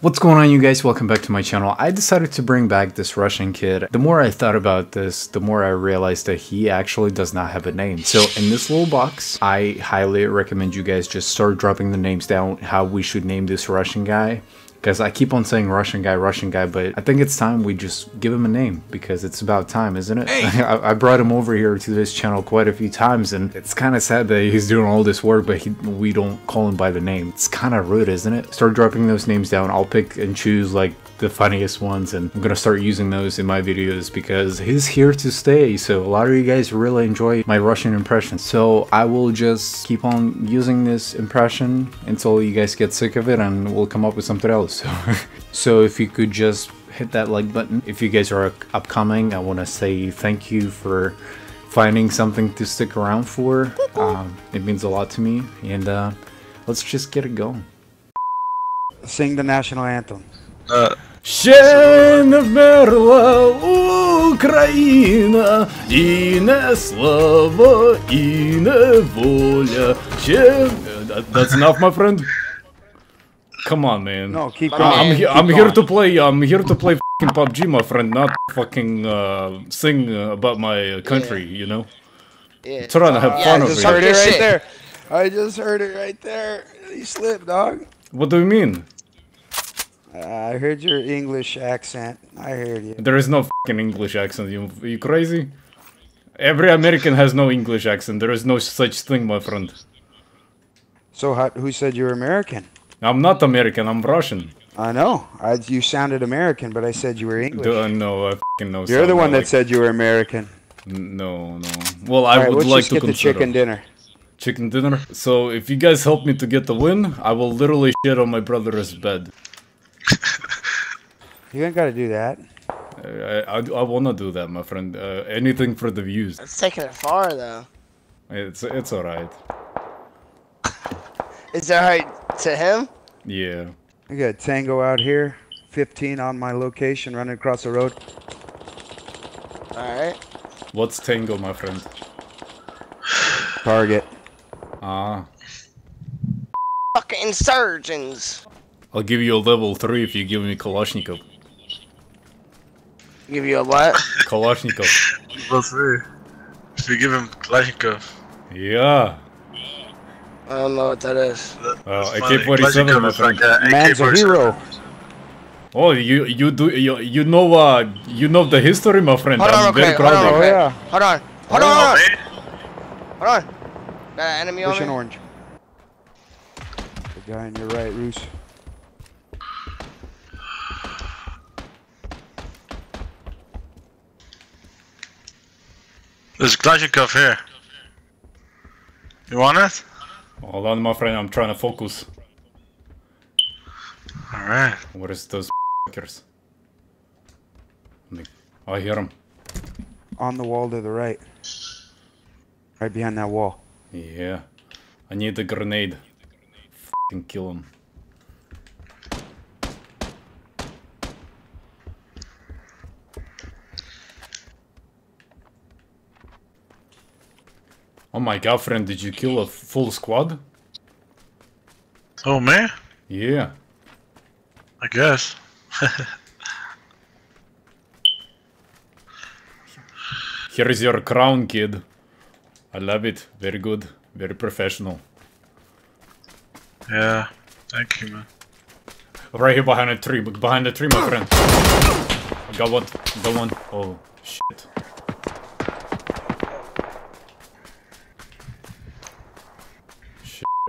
What's going on you guys? Welcome back to my channel. I decided to bring back this Russian kid. The more I thought about this, the more I realized that he actually does not have a name. So in this little box, I highly recommend you guys just start dropping the names down how we should name this Russian guy because I keep on saying Russian guy, Russian guy, but I think it's time we just give him a name because it's about time, isn't it? Hey. I, I, brought him over here to this channel quite a few times, and it's kind of sad that he's doing all this work, but he, we don't call him by the name. It's kind of rude, isn't it? Start dropping those names down. I'll pick and choose like the funniest ones and I'm gonna start using those in my videos because he's here to stay. So a lot of you guys really enjoy my Russian impression. So I will just keep on using this impression until you guys get sick of it and we'll come up with something else. So, so if you could just hit that like button. If you guys are upcoming I want to say thank you for finding something to stick around for. Um, it means a lot to me and uh, let's just get it going. Sing the national anthem. Uh, Ще не вмерла Україна, і не слава, і не воля. Ще... That's enough, my friend. Come on, man. No, keep going. I'm, keep I'm here to play. I'm here to play fucking PUBG, my friend, not fucking uh, sing about my country. Yeah. You know. Yeah. Trying to have uh, fun yeah, I just heard it right there. I just heard it right there. You slipped, dog. What do you mean? I heard your English accent. I heard you. There is no fucking English accent. You, you crazy? Every American has no English accent. There is no such thing, my friend. So how, who said you're American? I'm not American. I'm Russian. I know. I, you sounded American, but I said you were English. Uh, no, I fucking know. You're the one that said you were American. No, no. Well, I right, would like to get the chicken dinner. Chicken dinner. So if you guys help me to get the win, I will literally shit on my brother's bed. you ain't got to do that. I, I, I want to do that, my friend. Uh, anything for the views. It's taking it far, though. It's it's alright. Is that right to him? Yeah. I got Tango out here, 15 on my location, running across the road. Alright. What's Tango, my friend? Target. Ah. Fucking surgeons. I'll give you a level 3 if you give me Kalashnikov. Give you a what? Kalashnikov. level 3. If you give him Kalashnikov. Yeah. I don't know what that is. Uh, AK-47, my friend. Like Man's a hero. Oh, you you do you you know uh you know the history, my friend. Hold I'm on, very okay, proud hold of on, you. okay. Oh, yeah. Hold on, hold on, hold on. Hold on. Got an enemy Push on me. orange. The guy on your right, Roos. There's Glashikov here. You want it? Hold on, my friend. I'm trying to focus. Alright. What is those fuckers? I hear them. On the wall to the right. Right behind that wall. Yeah. I need a grenade. Fucking kill him. Oh my god, friend, did you kill a full squad? Oh, man? Yeah. I guess. Here is your crown, kid. I love it. Very good. Very professional. Yeah. Thank you, man. Right here behind the tree. Behind the tree, my friend. I got one. Got one. Oh, shit.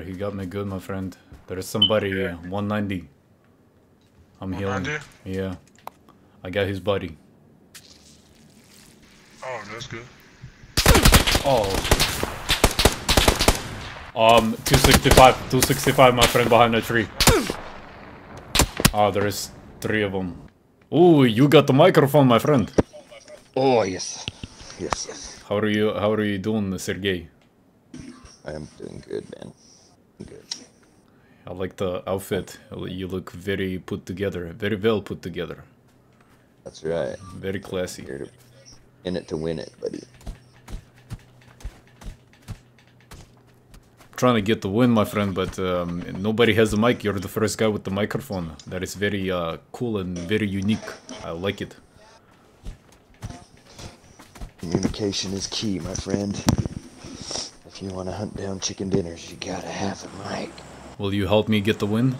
He got me good, my friend. There's somebody yeah. 190. I'm 190? healing. Yeah. I got his body. Oh, that's good. Oh. Um, 265. 265, my friend, behind the tree. Oh, there is three of them. Oh, you got the microphone, my friend. Oh, yes. Yes, yes. How are you, how are you doing, Sergey? I am doing good, man. I like the outfit. You look very put together, very well put together. That's right. Very classy. You're in it to win it, buddy. trying to get the win, my friend, but um, nobody has a mic. You're the first guy with the microphone. That is very uh, cool and very unique. I like it. Communication is key, my friend. If you want to hunt down chicken dinners, you gotta have a mic. Will you help me get the win?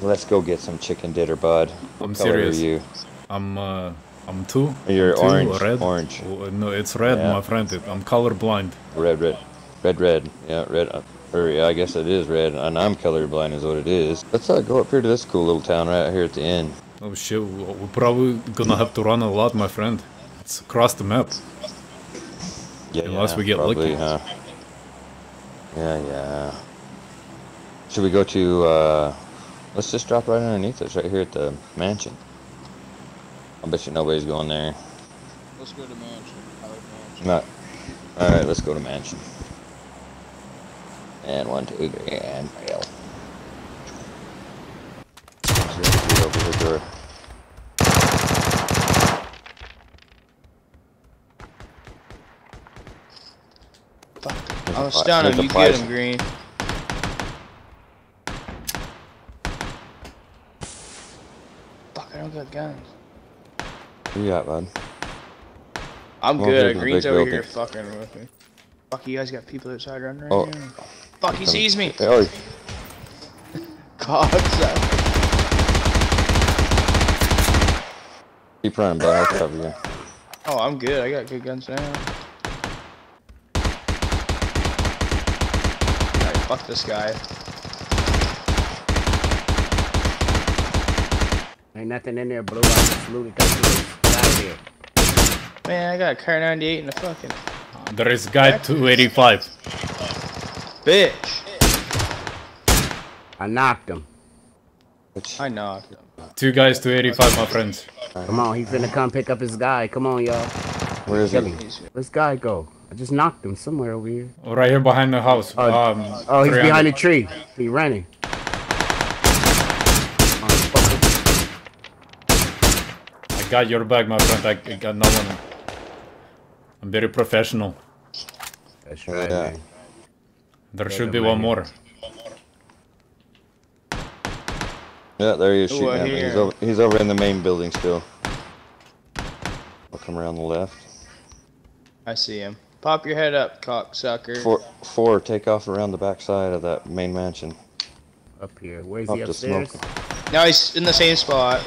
Let's go get some chicken dinner, bud. I'm color serious. Are you? I'm uh, I'm two. You're two, orange, Red. orange. Oh, no, it's red, Yeah. my friend. I'm colorblind. Red, red, red, red. Yeah, red. Uh, or yeah, I guess it is red, and I'm colorblind, is what it is. Let's uh, go up here to this cool little town right here at the end. Oh shit, we're probably gonna have to run a lot, my friend. It's across the map. Yeah, Unless we get probably, lucky. huh? Yeah, yeah. Should we go to? uh Let's just drop right underneath us, right here at the mansion. I bet you nobody's going there. Let's go to mansion. I like mansion. Not. All right, let's go to mansion. And one, two, three, and fail. Over here, door. I'll stun him. a You fire- get him, Green. Fuck, I don't got guns. Who you got, bud? I'm Well, good. there's Green's over building. here fucking with me. Fuck, you guys got people outside running right Oh. now. Fuck, he sees me. Oh, God, son. keep running, bud. I'll cover you. Oh, I'm good. I got good guns now. Fuck this guy. Ain't nothing in there, blue. I just looted that place. Get out of here. Man, I got a Kar98 and a fucking There is guy 285. bitch. I knocked him. I knocked him. Two guys 285, my friends. Come on, he's finna come pick up his guy. Come on, y'all. where is Kill he? him. Where's guy go? I just knocked him somewhere over here. Right here behind the house. Oh, um, Oh, he's 300. behind the tree. He running. I got your back, my friend. I, I got no one. I'm very professional. That's right, Yeah. man. There should be one more. Yeah, there he is shooting I at me. He's over, he's over in the main building still. I'll come around the left. I see him. Pop your head up, cocksucker. Four, four, take off around the back side of that main mansion. Up here. Where's Up he to upstairs? smoke. Now he's in the same spot.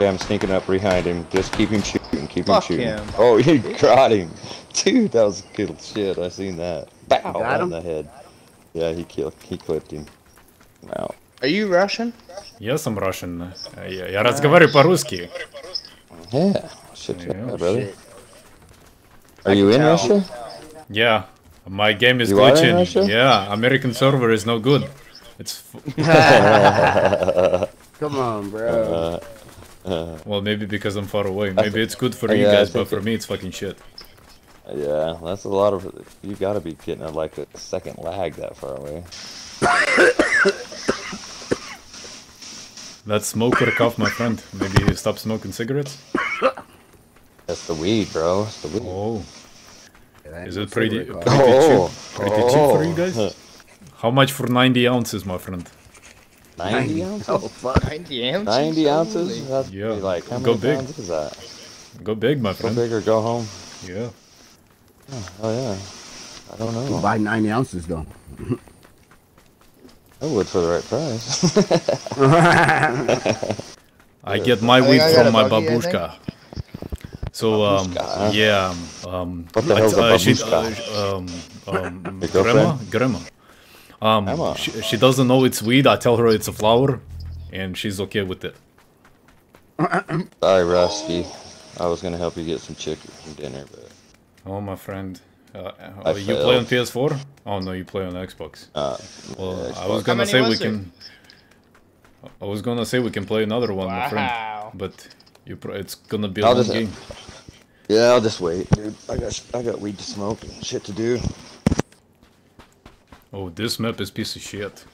Yeah, I'm sneaking up behind him. Just keep him shooting. Keep him Fuck shooting. him. Oh, you got him. Dude, that was good shit. I seen that. Bow got on him? the head. Yeah, he killed. He clipped him. Wow. Are you Russian? Yes, I'm Russian. Uh, Я, я разговариваю по-русски. Yeah. Shit, Yeah, yeah, brother. shit. Are you in tell. Russia? Yeah, my game is You glitching. Russia? Yeah, American server is no good. It's f- Come on, bro. Uh, well, maybe because I'm far away. Maybe it's good for you yeah, guys, but for it- me it's fucking shit. Yeah, that's a lot of. You gotta be getting a, like a second lag that far away. That smoker cough, my friend. Maybe you stop smoking cigarettes. That's the weed, bro. That's the weed. Oh, That is it pretty pretty. Oh, cheap? Pretty cheap for you guys? oh. How much for 90 ounces, my friend? 90 ounces? Oh, fuck. 90 ounces? 90 ounces? That's Yeah, yeah. like, how go many big. pounds is that? Go big, my friend. Go big or go home? Yeah. Oh, yeah. I don't know. Buy 90 ounces, though. I would for the right price. I get my weed think I got from my buggy, I babushka. So um yeah um What the hell's a uh, she, uh, um um grandma grandma um Grandma. she, she doesn't know it's weed. I tell her it's a flower, and she's okay with it. Sorry, Rusty. I was gonna help you get some chicken for dinner, but Oh my friend, uh, uh, you play on. PS4? Oh no, you play on Xbox. uh, Well, yeah, I was gonna say we was there? can. I was gonna say we can play another one, my friend. But you, pro- it's gonna be a I'll long just- game. Yeah, I'll just wait, dude. I got I got weed to smoke and shit to do. Oh, this map is piece of shit.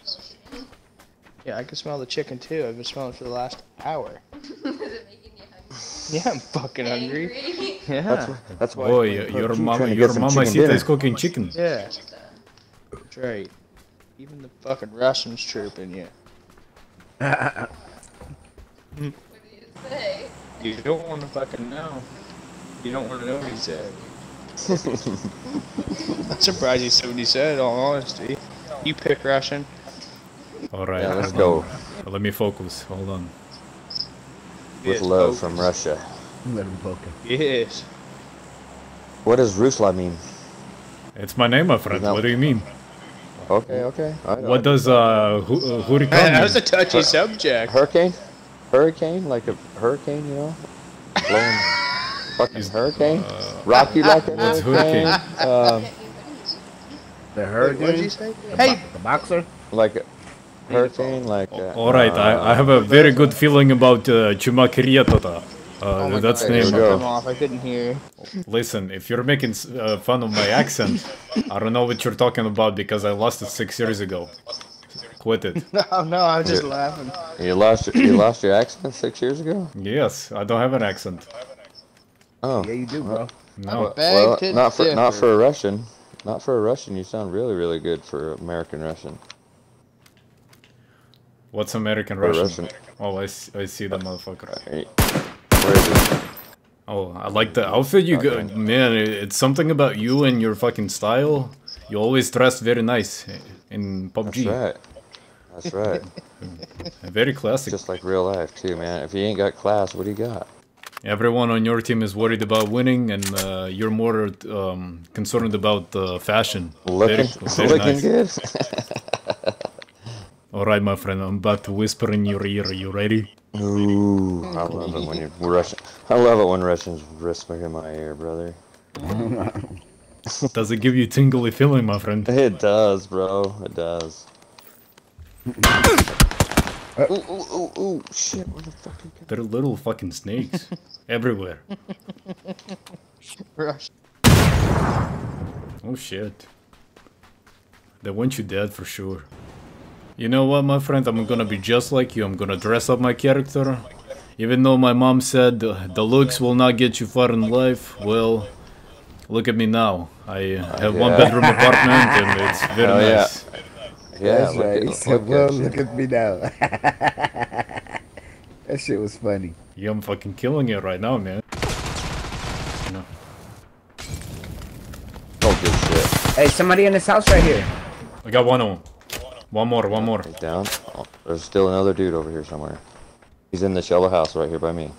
Yeah, I can smell the chicken too. I've been smelling it for the last hour. Is it making you hungry? Yeah, I'm fucking hungry. Angry? Yeah. That's why. Boy, I'm your trying mama, your some mama Sita is cooking chicken. Yeah. straight. Even the fucking Russians chirping you. What do you say? You don't want to fucking know. You don't want to know what he said. I'm surprised he said what he said, in all honesty. You pick Russian. Alright, Yeah, let's go. on. Let me focus. Hold on. With Yes, love focus. from Russia. Let him poke it. Yes. What does Rusla mean? It's my name, my friend. No. What do you mean? Okay, okay. I. What does uh, hu- uh hurricane that was mean? a touchy subject. Hurricane? Hurricane? Like a hurricane, you know? Blowing fucking hurricane? Rock you like a what's hurricane? Um, The Wait, what did you hurricane? say? The, Hey! bo- the boxer? like a hurricane? Like a, Alright, I, I have a very good feeling about uh, Chumakriatota. Uh, Oh that's God, name. There go. off. I couldn't hear. Listen, if you're making uh, fun of my accent, I don't know what you're talking about because I lost it six years ago. Quit it. No, no, I'm just Yeah. laughing. You lost you lost your accent six years ago? Yes, I don't have an accent. Oh. Yeah, you do, bro. No. Beg Well, not for not for a Russian. Not for a Russian. You sound really really good for American Russian. What's American Russian? Russian. Oh, I see, I see the motherfucker. Right. Where is it? Oh, I like the outfit you got. Man, it's something about you and your fucking style. You always dress very nice in PUBG. That's right. That's right. Very classic. Just like real life too, man. If you ain't got class, what do you got? Everyone on your team is worried about winning, and uh, you're more um, concerned about uh, fashion. Looking, very, very looking nice. good. All right, my friend, I'm about to whisper in your ear. Are you ready? Ooh, I love it when you're Russian. I love it when Russians whisper in my ear, brother. Does it give you tingly feeling, my friend? It does, bro. It does. ooh, ooh, ooh, ooh, shit! Where the fuck you get? They're little fucking snakes everywhere. Rush. Oh shit. They want you dead for sure. You know what, my friend? I'm gonna be just like you. I'm gonna dress up my character. Even though my mom said uh, the looks will not get you far in life, well, look at me now. I uh, have one bedroom apartment and it's very yeah. nice. Yeah, That's look right. at, He look said, well, at you. look at me now. that shit was funny. Yeah, I'm fucking killing it right now, man. No. Oh, good shit. Hey, somebody in this house right here. I got one on. One more, one more. He's down. Oh, there's still another dude over here somewhere. He's in this yellow house right here by me.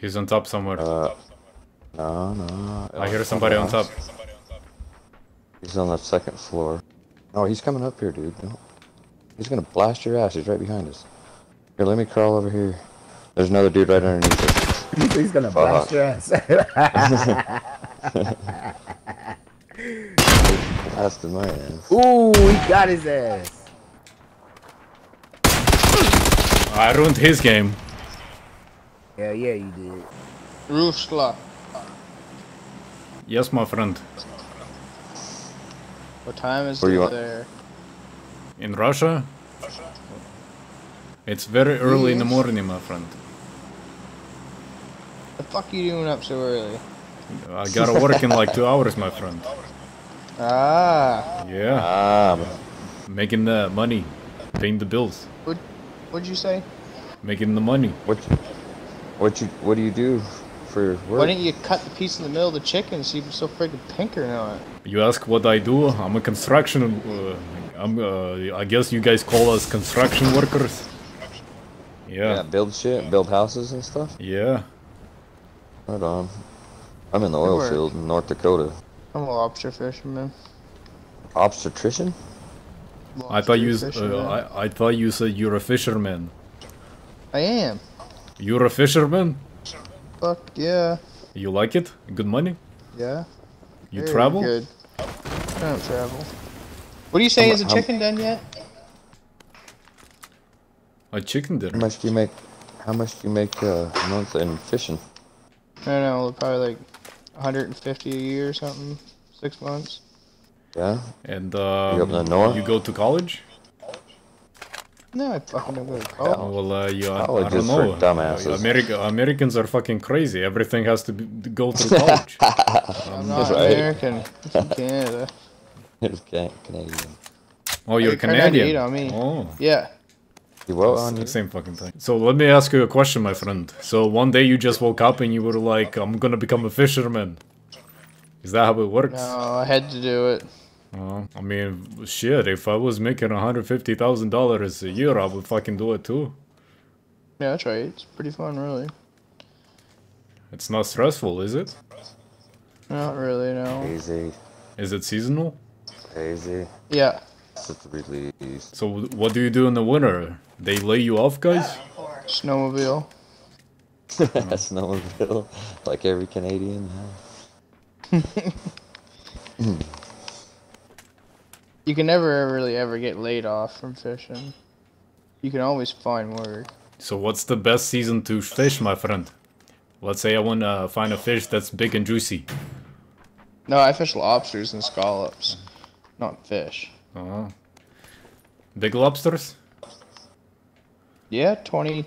He's on top somewhere. Uh, no, no. I hear somebody on top. He's on the second floor. Oh, he's coming up here, dude. No. He's gonna blast your ass. He's right behind us. Here, let me crawl over here. There's another dude right underneath us. He's gonna Fuck. blast your ass. Blasted my ass. Ooh, he got his ass. Oh, I ruined his game. Yeah, yeah, you did. Rusla. Yes, my friend. What time is Where you it there? In Russia? It's very early in the morning, my friend. The fuck you doing up so early? I gotta work in like two hours, my friend. Ah. Yeah, Ah, making the money, paying the bills, What? What'd you say? making the money. what? What you? What do you do for work? Why didn't you cut the piece in the middle of the chicken so you were so freaking pink or not? You ask what I do? I'm a construction. Uh, I'm. Uh, I guess you guys call us construction workers. yeah, Yeah, build shit, build houses and stuff. yeah. Right on. I'm in the oil work. field in North Dakota. I'm a lobster fisherman. Obstetrician? I thought you. Uh, I, I thought you said you're a fisherman. I am. You're a fisherman. Fuck yeah. You like it? Good money. Yeah. You Very travel? Good. I don't travel. What do you say? How Is the mu- how- chicken done yet? A chicken dinner. How dinner. much do you make? How much do you make uh, a month in fishing? I don't know. Probably like 150 a year or something. Six months. Yeah. And up in the um, north? you go to college? No, I fucking don't go to Oh, college. well, uh, you, I, I don't is for know. dumbasses. America, Americans are fucking crazy. Everything has to be, go through college. I'm not right. American. I'm from Canada. It's Canadian. Oh, you're Hey, Canadian Canadian. on me. Oh. Yeah. You what on the you? same fucking thing. So let me ask you a question, my friend. So one day you just woke up and you were like, I'm gonna become a fisherman. Is that how it works? No, I had to do it. Uh, I mean, shit, if I was making $150,000 a year, I would fucking do it too. Yeah, that's right. It's pretty fun, really. It's not stressful, is it? Not really, no. Easy. Is it seasonal? Easy. Yeah. It's a release. So what do you do in the winter? They lay you off, guys? Snowmobile. Snowmobile. Like every Canadian. huh? You can never really ever get laid off from fishing. You can always find work. So what's the best season to fish, my friend? Let's say I want to find a fish that's big and juicy. No, I fish lobsters and scallops, not fish. Uh, big lobsters? Yeah, 20,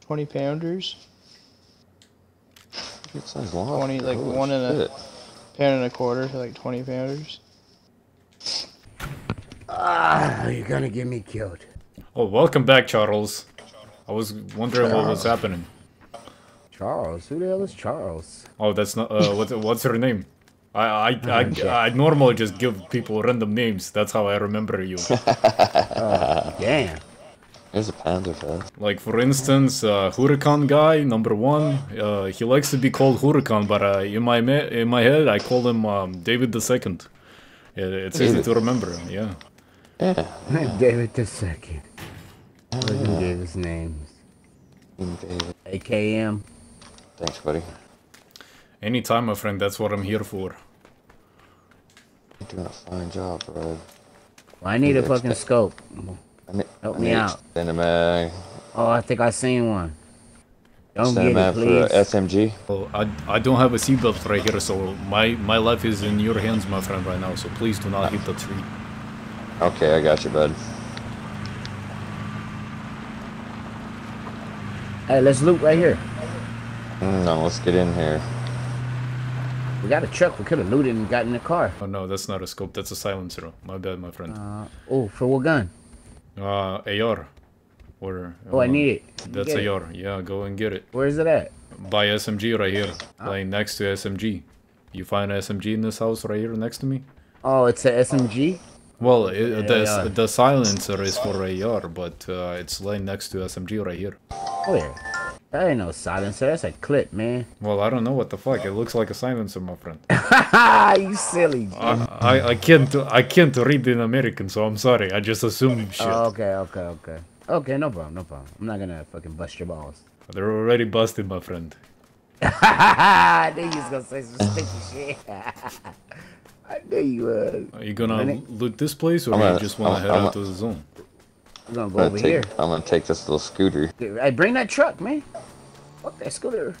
20 pounders. Good size lobster. 20, like Holy one and a- shit. Pound and a quarter for like 20 pounders. Ah, you're gonna get me killed. Oh, welcome back, Charles. I was wondering what was happening. Charles, who the hell is Charles? Oh, that's not. Uh, what, what's her name? I I, I I normally just give people random names. That's how I remember you. Damn. There's a panda fest. Like for instance, uh, Huracan guy number one. Uh, he likes to be called Huracan, but uh, in my me- in my head I call him um, David the Second. It, it's easy to remember him. Yeah. Yeah. David the second. Look at David's names. King David. AKM. Thanks, buddy. Anytime, my friend. That's what I'm here for. You're doing a fine job, bro. Well, I need a fucking scope. I need, Help I me need out. Cinemag. Oh, I think I seen one. Don't get Cinemag it, for please. uh, SMG. Well, I, I don't have a seatbelt right here, so my, my life is in your hands, my friend, right now. So please do not hit the tree. Okay, I got you, bud. Hey, let's loot right here. Mm, No, let's get in here. We got a truck. We could have looted and got in the car. Oh no, that's not a scope. That's a silencer. My bad, my friend. Uh, oh, for what gun? Uh, AR. Or. Oh, I uh, need it. That's Get it. Yeah, go and get it. Where is it at? By SMG right here. Ah. Lying next to SMG. You find SMG in this house right here next to me? Oh, it's a SMG. Well, it, the, AR. the silencer is for AR, but uh, it's laying next to SMG right here. Where? That ain't no silencer. That's a clip, man. Well, I don't know what the fuck. It looks like a silencer, my friend. Ha! you silly. I, I, I can't I can't read in American, so I'm sorry. I just assumed shit. Oh, okay, okay, okay. Okay, no problem, no problem. I'm not gonna fucking bust your balls. They're already busted, my friend. You was gonna say some sticky shit. I knew you was. Are you gonna Really? loot this place, or I'm you just want to I'm- head I'm out a- to the zone? We're gonna I'm go gonna, over take, here. I'm gonna take this little scooter. I bring that truck, man. Fuck that scooter.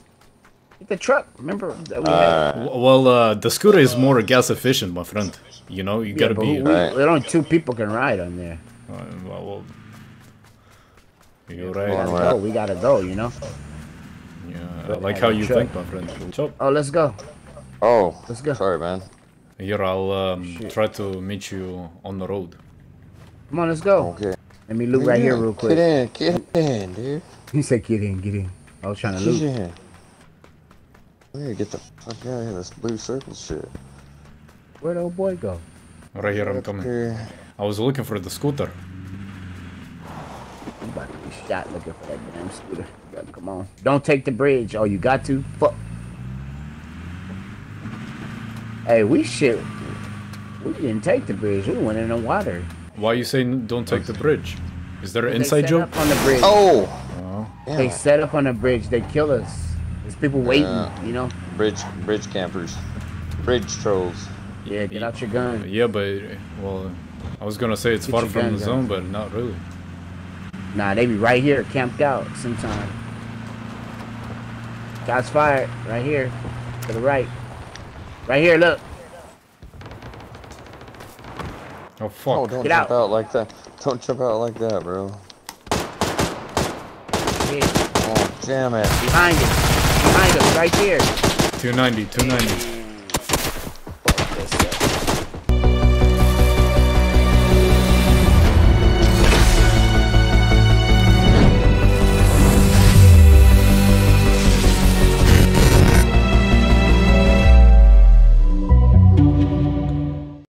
Get the truck. Remember that we had. Uh, W- Well, uh, the scooter is more gas efficient, my friend. You know, you Yeah, gotta but be. we, Right. only two people can ride on there. Uh, well, well, you're We gotta Well, go. We gotta go. You know. Yeah, I like I how you truck. think, my friend. So, Oh, let's go. oh, Let's go. sorry, man. Here I'll um, try to meet you on the road. Come on, let's go. Okay. Let me loot right here real quick. Get in, get in, dude. He said, "Get in, get in." I was trying to Get loot. in. We gotta get the fuck out of here. This blue circle shit. Where'd the old boy go? Right here, I'm coming. Here. I was looking for the scooter. You about to be shot looking for that damn scooter. Come on. Don't take the bridge. Oh, you got to? Fuck. Hey, we should. We didn't take the bridge. We went in the water. Why are you saying don't take the bridge? Is there an They inside set joke? up on the bridge. Oh! They Yeah. set up on the bridge. They kill us. There's people waiting. Yeah. You know. Bridge, bridge campers. Bridge trolls. Yeah. Get out your gun. Yeah, but well, I was gonna say it's Get far from gun, the guys. zone, but not really. Nah, they be right here, camped out sometime. Shots fired. Right here. To the right. Right here, look. Oh fuck! Oh, don't Get jump out. out. like that. Don't jump out like that, bro. Yeah, Oh, damn it. behind us. Behind us, right here. 290, 290.